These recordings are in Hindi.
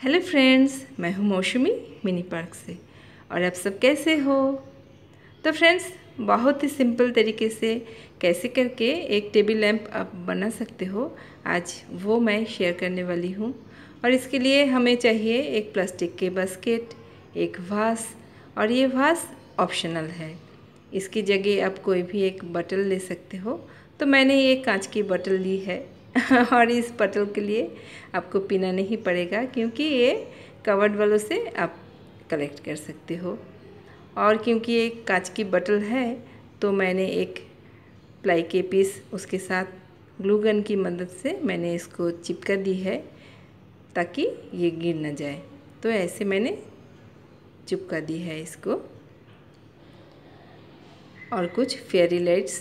हेलो फ्रेंड्स, मैं हूँ मौसमी मिनी पार्क से। और आप सब कैसे हो? तो फ्रेंड्स, बहुत ही सिंपल तरीके से कैसे करके एक टेबल लैंप आप बना सकते हो, आज वो मैं शेयर करने वाली हूँ। और इसके लिए हमें चाहिए एक प्लास्टिक के बास्केट, एक वास, और ये वास ऑप्शनल है। इसकी जगह आप कोई भी एक बटल ले सकते हो। तो मैंने ये कांच की बटल ली है। और इस पटल के लिए आपको पीना नहीं पड़ेगा क्योंकि ये कवर्ड वालों से आप कलेक्ट कर सकते हो। और क्योंकि ये कांच की बटल है तो मैंने एक प्लाई के पीस उसके साथ ग्लू गन की मदद से मैंने इसको चिपका दी है ताकि ये गिर ना जाए। तो ऐसे मैंने चिपका दी है इसको। और कुछ फेरी लाइट्स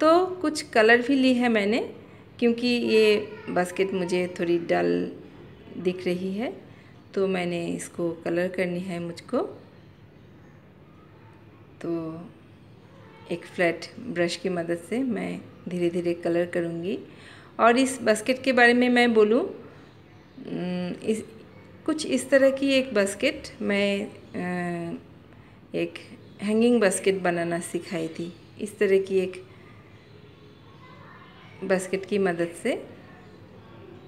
तो कुछ कलर भी ली है मैंने, क्योंकि ये बास्केट मुझे थोड़ी डल दिख रही है तो मैंने इसको कलर करनी है मुझको। तो एक फ्लैट ब्रश की मदद से मैं धीरे धीरे कलर करूँगी। और इस बास्केट के बारे में मैं बोलूँ इस, कुछ इस तरह की एक बास्केट मैं एक हैंगिंग बास्केट बनाना सिखाई थी। इस तरह की एक बास्केट की मदद से।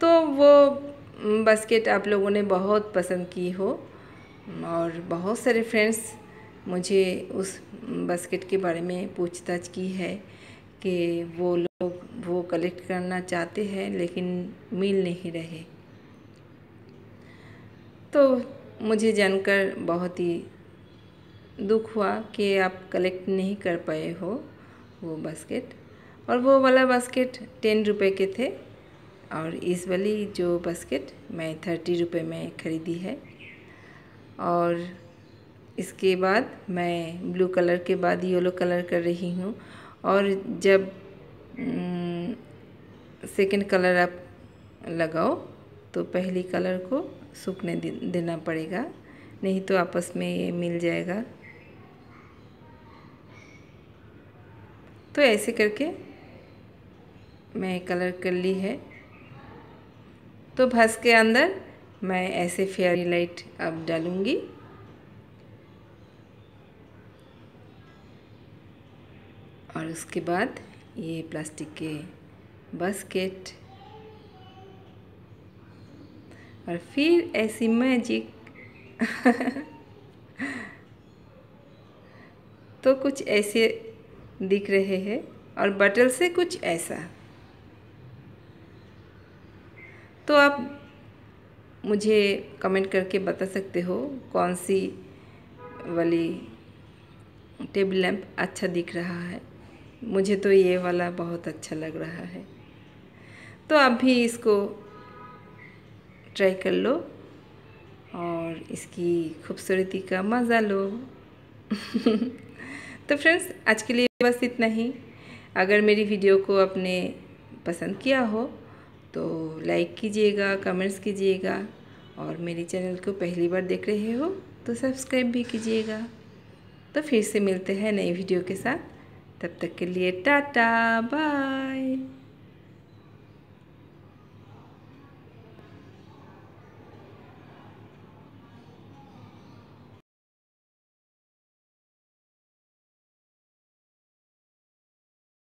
तो वो बास्केट आप लोगों ने बहुत पसंद की हो और बहुत सारे फ्रेंड्स मुझे उस बास्केट के बारे में पूछताछ की है कि वो लोग वो कलेक्ट करना चाहते हैं लेकिन मिल नहीं रहे। तो मुझे जानकर बहुत ही दुख हुआ कि आप कलेक्ट नहीं कर पाए हो वो बास्केट और वो वाला बास्केट टेन रुपए के थे। और इस वाली जो बास्केट मैं थर्टी रुपए में ख़रीदी है। और इसके बाद मैं ब्लू कलर के बाद येलो कलर कर रही हूँ। और जब सेकंड कलर आप लगाओ तो पहली कलर को सूखने देना पड़ेगा। नहीं तो आपस में ये मिल जाएगा। तो ऐसे करके मैं कलर कर ली है। तो भस के अंदर मैं ऐसे फेयरी लाइट अब डालूँगी। और उसके बाद ये प्लास्टिक के बास्केट। और फिर ऐसी मैजिक। तो कुछ ऐसे दिख रहे हैं और बटल से कुछ ऐसा। तो आप मुझे कमेंट करके बता सकते हो कौन सी वाली टेबल लैंप अच्छा दिख रहा है। मुझे तो ये वाला बहुत अच्छा लग रहा है। तो आप भी इसको ट्राई कर लो और इसकी खूबसूरती का मज़ा लो। तो फ्रेंड्स आज के लिए बस इतना ही। अगर मेरी वीडियो को आपने पसंद किया हो तो लाइक कीजिएगा कमेंट्स कीजिएगा और मेरे चैनल को पहली बार देख रहे हो तो सब्सक्राइब भी कीजिएगा। तो फिर से मिलते हैं नई वीडियो के साथ। तब तक के लिए टाटा बाय